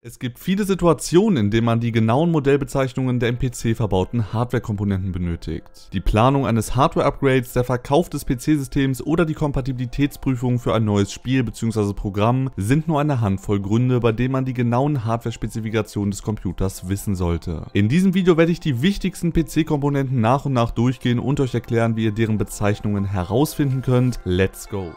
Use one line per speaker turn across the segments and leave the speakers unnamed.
Es gibt viele Situationen, in denen man die genauen Modellbezeichnungen der im PC verbauten Hardware-Komponenten benötigt. Die Planung eines Hardware-Upgrades, der Verkauf des PC-Systems oder die Kompatibilitätsprüfung für ein neues Spiel bzw. Programm sind nur eine Handvoll Gründe, bei denen man die genauen Hardware-Spezifikationen des Computers wissen sollte. In diesem Video werde ich die wichtigsten PC-Komponenten nach und nach durchgehen und euch erklären, wie ihr deren Bezeichnungen herausfinden könnt. Let's go!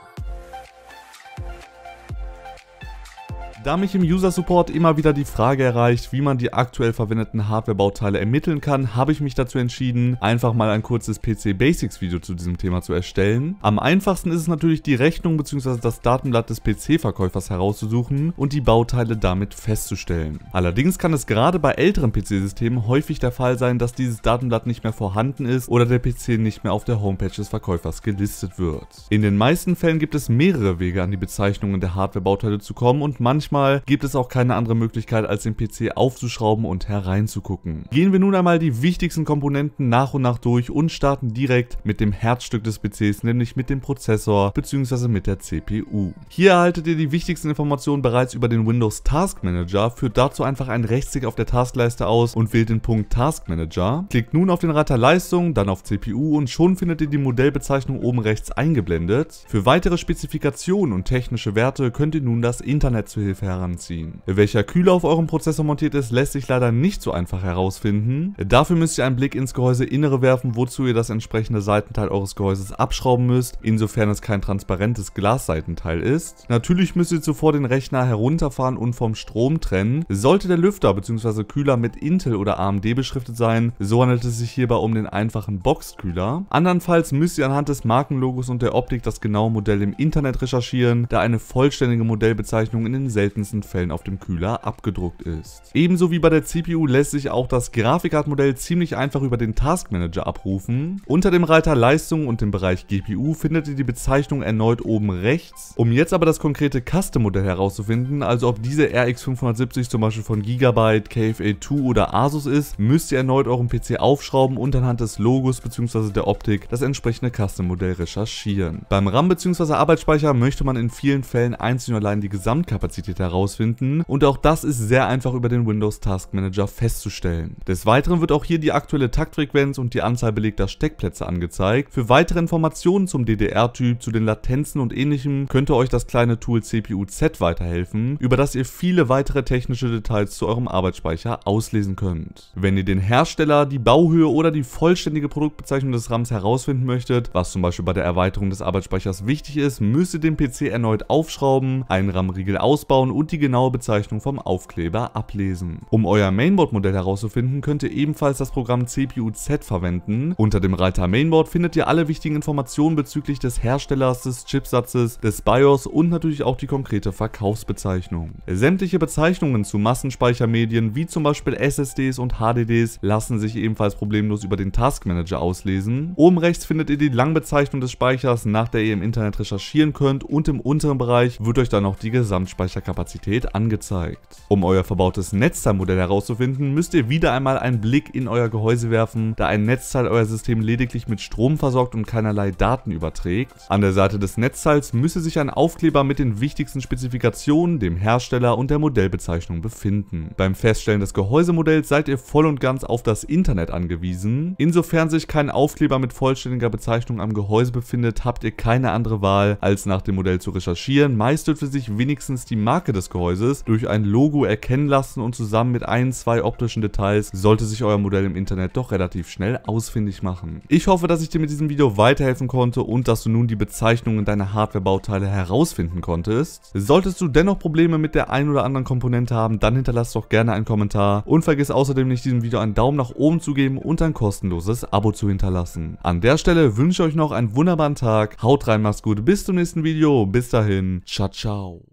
Da mich im User Support immer wieder die Frage erreicht, wie man die aktuell verwendeten Hardware-Bauteile ermitteln kann, habe ich mich dazu entschieden, einfach mal ein kurzes PC Basics Video zu diesem Thema zu erstellen. Am einfachsten ist es natürlich die Rechnung bzw. das Datenblatt des PC-Verkäufers herauszusuchen und die Bauteile damit festzustellen. Allerdings kann es gerade bei älteren PC-Systemen häufig der Fall sein, dass dieses Datenblatt nicht mehr vorhanden ist oder der PC nicht mehr auf der Homepage des Verkäufers gelistet wird. In den meisten Fällen gibt es mehrere Wege an die Bezeichnungen der Hardware-Bauteile zu kommen und manchmal manchmal gibt es auch keine andere Möglichkeit, als den PC aufzuschrauben und hereinzugucken. Gehen wir nun einmal die wichtigsten Komponenten nach und nach durch und starten direkt mit dem Herzstück des PCs, nämlich mit dem Prozessor bzw. mit der CPU. Hier erhaltet ihr die wichtigsten Informationen bereits über den Windows Task Manager, führt dazu einfach einen Rechtsklick auf der Taskleiste aus und wählt den Punkt Task Manager. Klickt nun auf den Reiter Leistung, dann auf CPU und schon findet ihr die Modellbezeichnung oben rechts eingeblendet. Für weitere Spezifikationen und technische Werte könnt ihr nun das Internet zu Hilfe heranziehen. Welcher Kühler auf eurem Prozessor montiert ist, lässt sich leider nicht so einfach herausfinden. Dafür müsst ihr einen Blick ins Gehäuseinnere werfen, wozu ihr das entsprechende Seitenteil eures Gehäuses abschrauben müsst, insofern es kein transparentes Glasseitenteil ist. Natürlich müsst ihr zuvor den Rechner herunterfahren und vom Strom trennen. Sollte der Lüfter bzw. Kühler mit Intel oder AMD beschriftet sein, so handelt es sich hierbei um den einfachen Boxkühler. Andernfalls müsst ihr anhand des Markenlogos und der Optik das genaue Modell im Internet recherchieren, da eine vollständige Modellbezeichnung in den seltenen seltensten Fällen auf dem Kühler abgedruckt ist. Ebenso wie bei der CPU lässt sich auch das Grafikkartenmodell ziemlich einfach über den Task Manager abrufen. Unter dem Reiter Leistung und dem Bereich GPU findet ihr die Bezeichnung erneut oben rechts. Um jetzt aber das konkrete Custom-Modell herauszufinden, also ob diese RX 570 zum Beispiel von Gigabyte, KFA2 oder Asus ist, müsst ihr erneut euren PC aufschrauben und anhand des Logos bzw. der Optik das entsprechende Custom-Modell recherchieren. Beim RAM bzw. Arbeitsspeicher möchte man in vielen Fällen einzig und allein die Gesamtkapazität herausfinden und auch das ist sehr einfach über den Windows Task Manager festzustellen. Des Weiteren wird auch hier die aktuelle Taktfrequenz und die Anzahl belegter Steckplätze angezeigt. Für weitere Informationen zum DDR-Typ, zu den Latenzen und ähnlichem könnte euch das kleine Tool CPU-Z weiterhelfen, über das ihr viele weitere technische Details zu eurem Arbeitsspeicher auslesen könnt. Wenn ihr den Hersteller, die Bauhöhe oder die vollständige Produktbezeichnung des RAMs herausfinden möchtet, was zum Beispiel bei der Erweiterung des Arbeitsspeichers wichtig ist, müsst ihr den PC erneut aufschrauben, einen RAM-Riegel ausbauen und die genaue Bezeichnung vom Aufkleber ablesen. Um euer Mainboard-Modell herauszufinden, könnt ihr ebenfalls das Programm CPU-Z verwenden. Unter dem Reiter Mainboard findet ihr alle wichtigen Informationen bezüglich des Herstellers, des Chipsatzes, des BIOS und natürlich auch die konkrete Verkaufsbezeichnung. Sämtliche Bezeichnungen zu Massenspeichermedien wie zum Beispiel SSDs und HDDs lassen sich ebenfalls problemlos über den Task Manager auslesen. Oben rechts findet ihr die Langbezeichnung des Speichers, nach der ihr im Internet recherchieren könnt und im unteren Bereich wird euch dann noch die Gesamtspeicherkapazität Kapazität angezeigt. Um euer verbautes Netzteilmodell herauszufinden, müsst ihr wieder einmal einen Blick in euer Gehäuse werfen, da ein Netzteil euer System lediglich mit Strom versorgt und keinerlei Daten überträgt. An der Seite des Netzteils müsste sich ein Aufkleber mit den wichtigsten Spezifikationen, dem Hersteller und der Modellbezeichnung befinden. Beim Feststellen des Gehäusemodells seid ihr voll und ganz auf das Internet angewiesen. Insofern sich kein Aufkleber mit vollständiger Bezeichnung am Gehäuse befindet, habt ihr keine andere Wahl, als nach dem Modell zu recherchieren. Meist dürfte sich wenigstens die Marke Marke des Gehäuses durch ein Logo erkennen lassen und zusammen mit ein, zwei optischen Details sollte sich euer Modell im Internet doch relativ schnell ausfindig machen. Ich hoffe, dass ich dir mit diesem Video weiterhelfen konnte und dass du nun die Bezeichnungen deiner Hardware-Bauteile herausfinden konntest. Solltest du dennoch Probleme mit der ein oder anderen Komponente haben, dann hinterlass doch gerne einen Kommentar und vergiss außerdem nicht diesem Video einen Daumen nach oben zu geben und ein kostenloses Abo zu hinterlassen. An der Stelle wünsche ich euch noch einen wunderbaren Tag, haut rein, macht's gut, bis zum nächsten Video, bis dahin, ciao ciao.